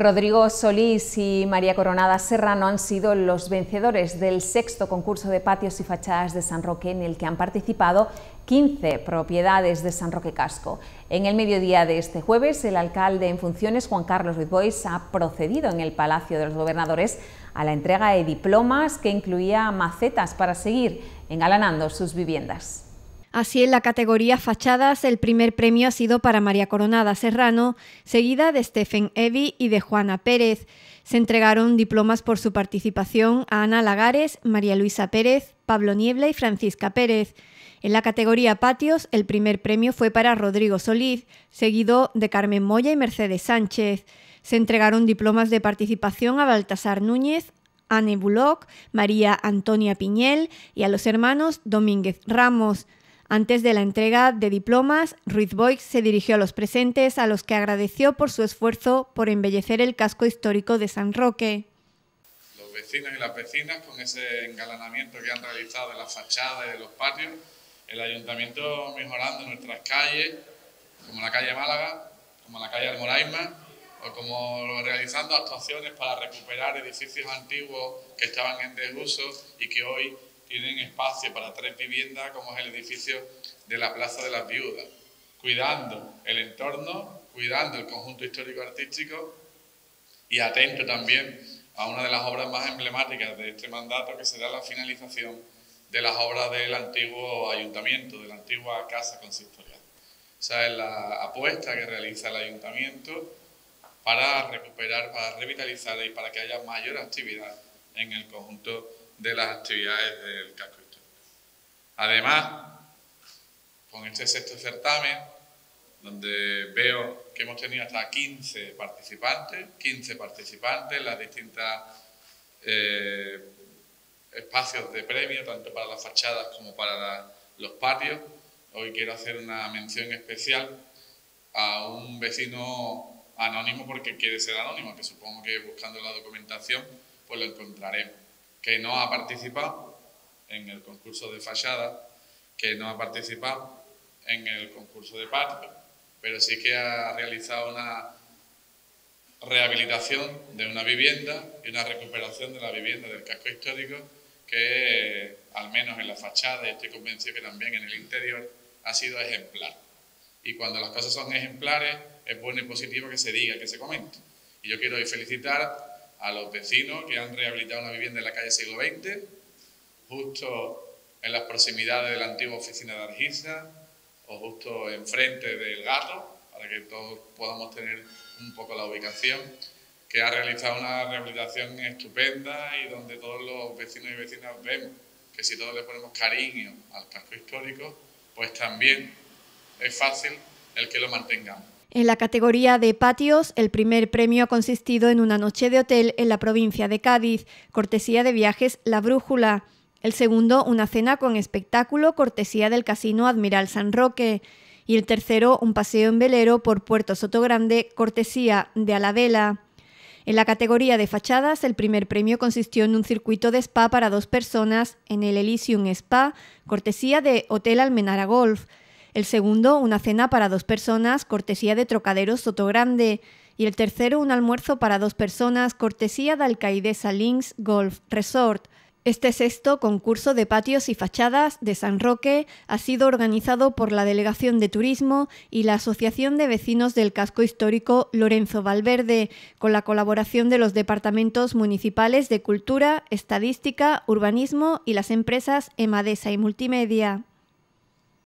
Rodrigo Solís y María Coronada Serrano han sido los vencedores del sexto concurso de patios y fachadas de San Roque en el que han participado 15 propiedades de San Roque Casco. En el mediodía de este jueves, el alcalde en funciones, Juan Carlos Ruiz ha procedido en el Palacio de los Gobernadores a la entrega de diplomas que incluía macetas para seguir engalanando sus viviendas. Así, en la categoría fachadas, el primer premio ha sido para María Coronada Serrano, seguida de Stephen Evi y de Juana Pérez. Se entregaron diplomas por su participación a Ana Lagares, María Luisa Pérez, Pablo Niebla y Francisca Pérez. En la categoría patios, el primer premio fue para Rodrigo Solís, seguido de Carmen Moya y Mercedes Sánchez. Se entregaron diplomas de participación a Baltasar Núñez, Anne Bullock, María Antonia Piñel y a los hermanos Domínguez Ramos. Antes de la entrega de diplomas, Ruiz Boix se dirigió a los presentes, a los que agradeció por su esfuerzo por embellecer el casco histórico de San Roque. Los vecinos y las vecinas, con ese engalanamiento que han realizado de las fachadas y de los patios, el ayuntamiento mejorando nuestras calles, como la calle Málaga, como la calle Almoraima, o como realizando actuaciones para recuperar edificios antiguos que estaban en desuso y que hoy tienen espacio para tres viviendas, como es el edificio de la Plaza de las Viudas, cuidando el entorno, cuidando el conjunto histórico-artístico y atento también a una de las obras más emblemáticas de este mandato, que será la finalización de las obras del antiguo ayuntamiento, de la antigua casa consistorial. Esa es la apuesta que realiza el ayuntamiento para recuperar, para revitalizar y para que haya mayor actividad en el conjunto de las actividades del casco histórico. Además, con este sexto certamen, donde veo que hemos tenido hasta 15 participantes, 15 participantes en las distintas eh, espacios de premio, tanto para las fachadas como para los patios. Hoy quiero hacer una mención especial a un vecino anónimo porque quiere ser anónimo, que supongo que buscando la documentación pues lo encontraremos que no ha participado en el concurso de fachada, que no ha participado en el concurso de patio, pero sí que ha realizado una rehabilitación de una vivienda y una recuperación de la vivienda del casco histórico que al menos en la fachada y estoy convencido que también en el interior ha sido ejemplar. Y cuando las cosas son ejemplares es bueno y positivo que se diga, que se comente. Y yo quiero felicitar a los vecinos que han rehabilitado una vivienda en la calle siglo XX, justo en las proximidades de la antigua oficina de Argisa o justo enfrente del gato, para que todos podamos tener un poco la ubicación, que ha realizado una rehabilitación estupenda y donde todos los vecinos y vecinas vemos que si todos le ponemos cariño al casco histórico, pues también es fácil el que lo mantengamos. En la categoría de patios, el primer premio ha consistido en una noche de hotel en la provincia de Cádiz, cortesía de viajes La Brújula. El segundo, una cena con espectáculo, cortesía del Casino Admiral San Roque. Y el tercero, un paseo en velero por Puerto Sotogrande, cortesía de Aladela. En la categoría de fachadas, el primer premio consistió en un circuito de spa para dos personas en el Elysium Spa, cortesía de Hotel Almenara Golf. El segundo, una cena para dos personas, cortesía de Trocaderos Sotogrande. Y el tercero, un almuerzo para dos personas, cortesía de Alcaidesa Links Golf Resort. Este sexto concurso de patios y fachadas de San Roque ha sido organizado por la Delegación de Turismo y la Asociación de Vecinos del Casco Histórico Lorenzo Valverde, con la colaboración de los departamentos municipales de Cultura, Estadística, Urbanismo y las empresas Emadesa y Multimedia.